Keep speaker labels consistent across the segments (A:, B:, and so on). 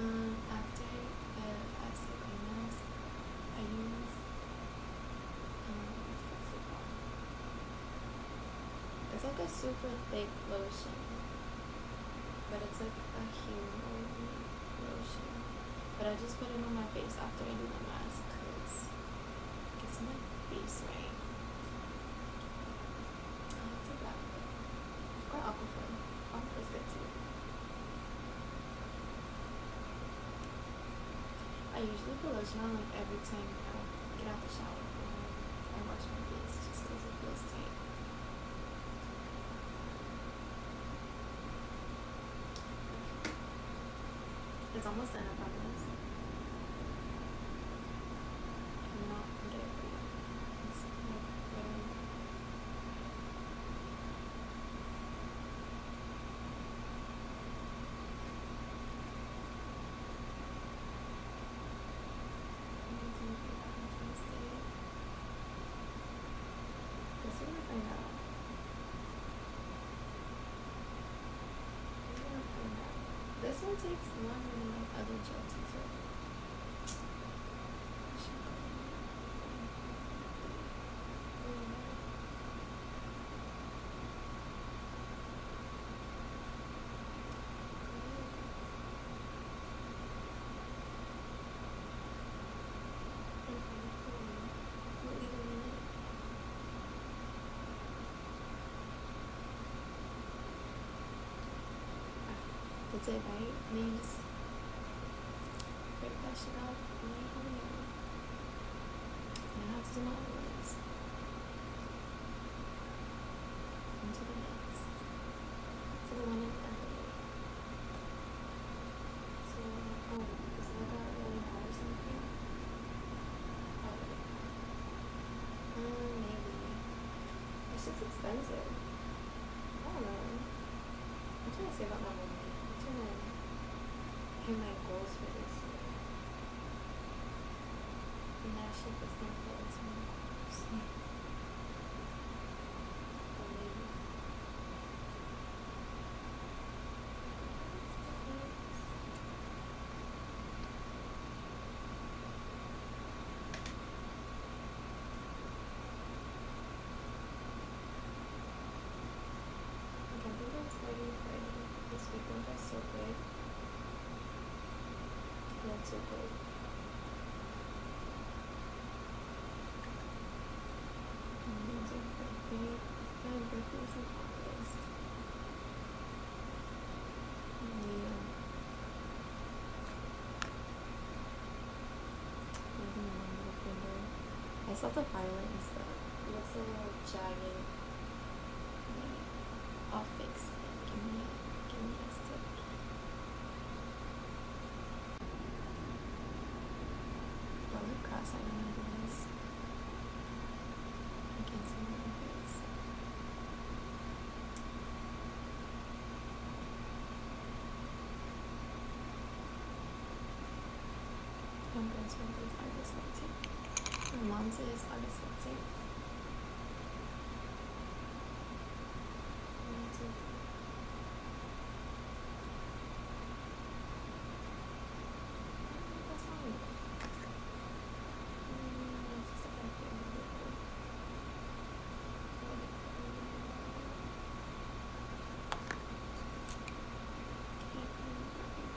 A: um, update the ISO panels I use. Um, what's it called? It's like a super thick lotion, but it's like a humid lotion. But I just put it on my face after I do my mask because it's my face right. I usually put lotion on like every time I get out the shower I wash my face just because it feels tight. It's almost done, I promise. I'm not gonna get it for you. It's like very This one I find out. This one I find out. One takes longer than my other gel teaser. That's it, right? And then you just break that shit up and then. And I have to do my other ones. On to the next. To the one in the other. So, oh, is it like a really or something? Oh. Um, maybe. It's just expensive. I don't know. I'm trying to save up my money. To hit my goals for this year. And that shit does not fit into my goals. But maybe. Okay, I think that's ready for this weekend. That's so good. That's so good. And then it's a birthday. My birthday is in August. Yeah. Maybe my little finger. I saw the violet and stuff. It looks a little jagged. I'll fix it. Give me, give me a sec. I know what. I can't see what it is. Friend is August 14th. My mom's is August 14th. One, two, three. That's not it. Mm, it's just like I feel a little bit.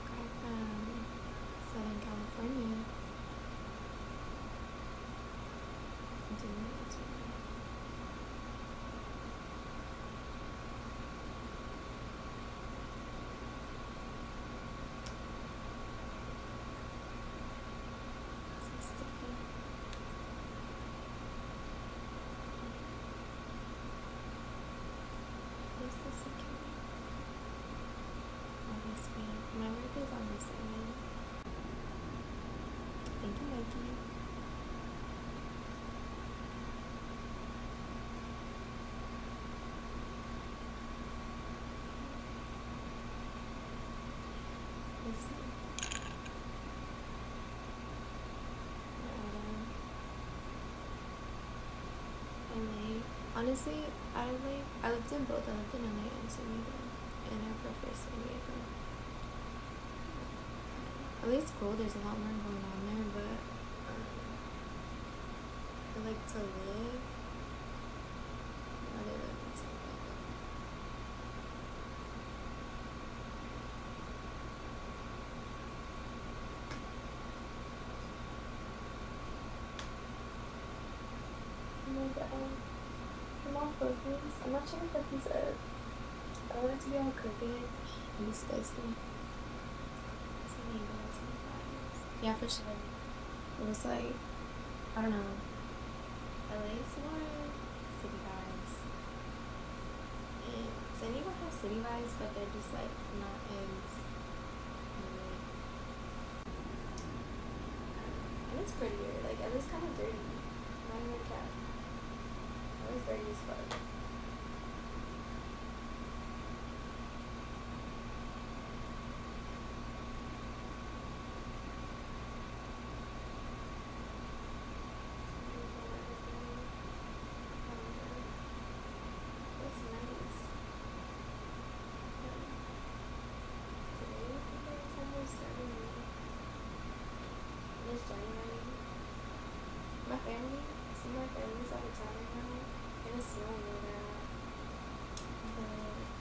A: Got from Southern California. Doing it too. So sticky. Where's the second one? August one. My birthday's on the seventh. Thank you, Mikey. Honestly, I like I lived in both. I lived in LA and San Diego, and I prefer San Diego. At least cool. There's a lot more going on there, but um, I like to live. I live in San Diego. I'm not trying to focus up. I want it to be all crooked and disgusting. Yeah, for sure. It was like, I don't know. LA is more city vibes. San Diego has city vibes, but they're just like not as. And it's prettier. Like, it was kind of dirty. Not even a cat. LA's dirty as fuck. Almost January. My family, of my family's out of town right now, it's over there. But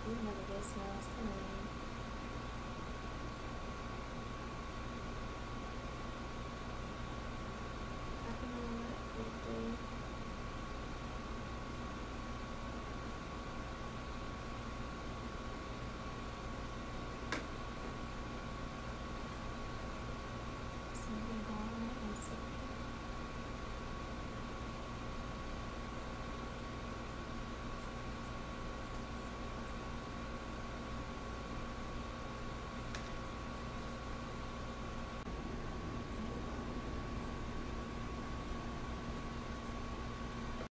A: we never get snow. It's kind of lame.